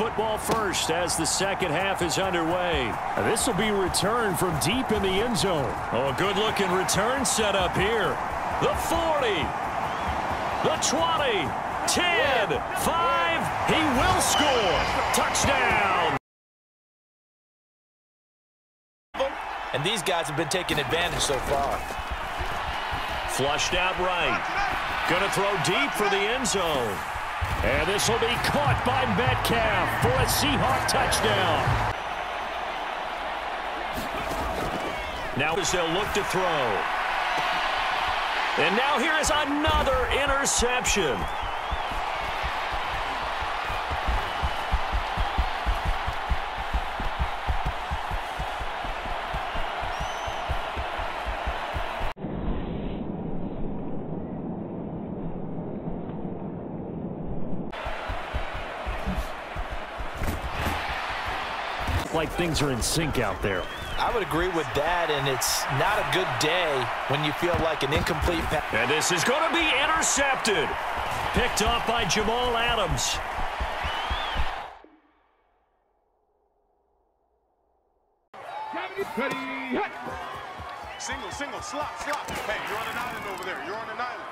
football first as the second half is underway. This will be returned from deep in the end zone. Oh, a good-looking return set up here. The 40, the 20, 10, 5. He will score. Touchdown. And these guys have been taking advantage so far. Flushed out right. Going to throw deep for the end zone. And this will be caught by Metcalf for a Seahawk touchdown. Now as they'll look to throw. And now here is another interception. Like things are in sync out there. I would agree with that, and it's not a good day when you feel like an incomplete pass. And this is going to be intercepted. Picked up by Jamal Adams. Single, single, slot, slot. Hey, you're on an island over there. You're on an island.